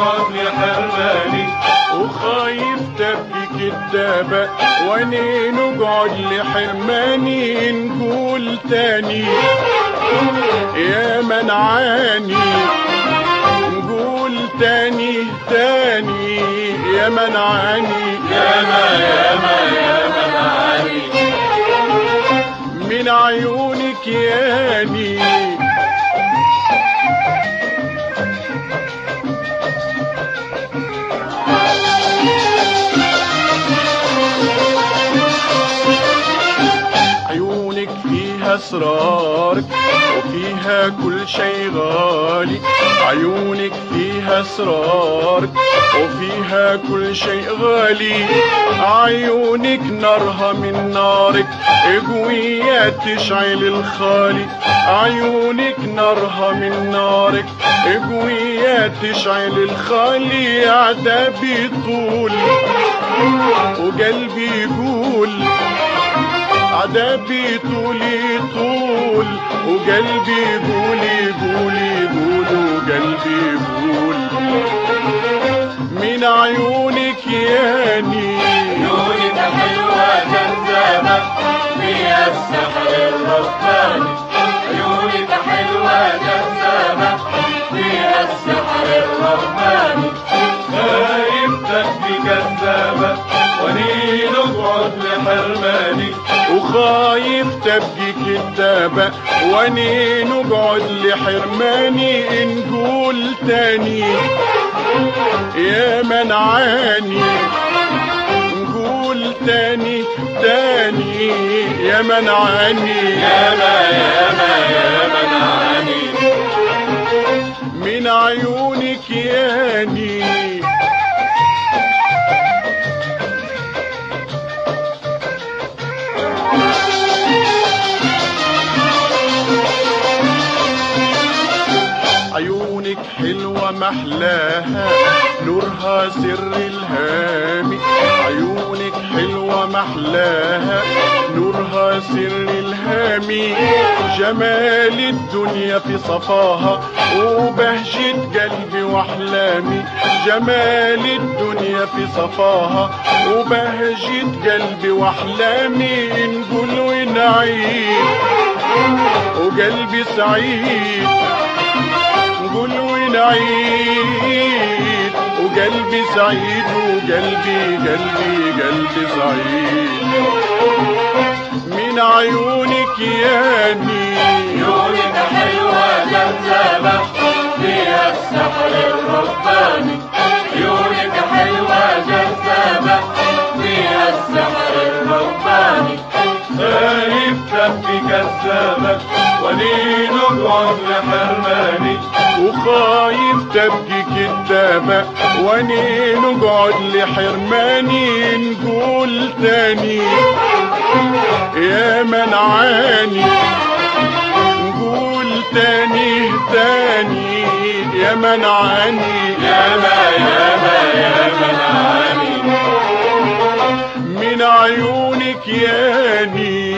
يا لحماني وخايف تبكي كدابة واني نقعد لحرماني نقول تاني. يا من عاني نقول تاني تاني. يا من عاني يا ما يا ما يا من عاني. من عيونك ياني فيها اسرارك وفيها كل شيء غالي عيونك فيها اسرارك وفيها كل شيء غالي عيونك نارها من نارك. قوية تشعل الخالي عيونك نارها من نارك. قوية تشعل الخالي عتابي طول. وقلبي يقول عذابي طولي طول وقلبي يقول يقول يقول وقلبي يقول من عيونك ياني عيونك حلوة جذابة فيها السحر الرباني عيونك حلوة جذابة فيها السحر الرباني كذابة وني نقعد لحرماني وخايف تبقي كدابة وأني نقعد لحرماني نقول تاني. يا منعاني نقول تاني تاني. يا منعاني يا ما يا ما يا منعاني من عيونك ياني. محلاها. نورها سر الهامي. عيونك حلوة محلاها. نورها سر الهامي. جمال الدنيا في صفاها. وبهجة قلبي وأحلامي. جمال الدنيا في صفاها. وبهجة قلبي وأحلامي. نقول ونعيد وقلبي سعيد. نقول ونعيد وقلبي سعيد وقلبي قلبي قلبي سعيد. من عيونك ياني عيونك حلوة جذابة فيها السحر الرباني. عيونك حلوة جذابة فيها السحر الرباني. خايف تبكي كذابة ولي نقعد لحرماني وخايف تبكي كدابة واني نقعد لحرماني نقول تاني. يا منعاني نقول تاني تاني. يا منعاني يا ما يا ما يا منعاني من عيونك ياني.